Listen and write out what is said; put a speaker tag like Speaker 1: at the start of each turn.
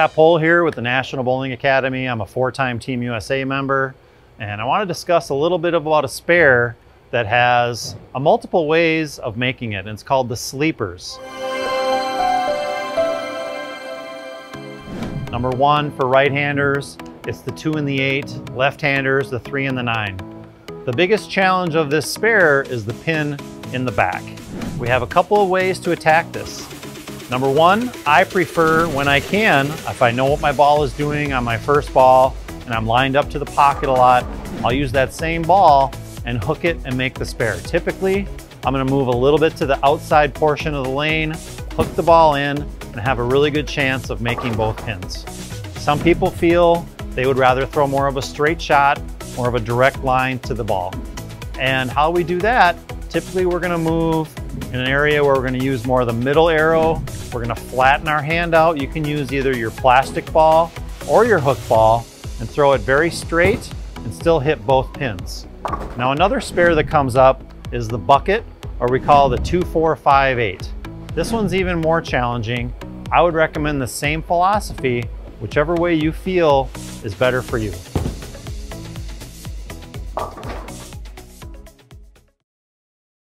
Speaker 1: Scott Pohl here with the National Bowling Academy. I'm a four-time Team USA member, and I want to discuss a little bit about a spare that has a multiple ways of making it, and it's called the sleepers. Number one for right-handers, it's the two and the eight, left-handers, the three and the nine. The biggest challenge of this spare is the pin in the back. We have a couple of ways to attack this. Number one, I prefer when I can, if I know what my ball is doing on my first ball and I'm lined up to the pocket a lot, I'll use that same ball and hook it and make the spare. Typically, I'm gonna move a little bit to the outside portion of the lane, hook the ball in, and have a really good chance of making both pins. Some people feel they would rather throw more of a straight shot, more of a direct line to the ball. And how we do that, typically we're gonna move in an area where we're gonna use more of the middle arrow we're gonna flatten our hand out. You can use either your plastic ball or your hook ball and throw it very straight and still hit both pins. Now another spare that comes up is the bucket, or we call the 2458. This one's even more challenging. I would recommend the same philosophy, whichever way you feel is better for you.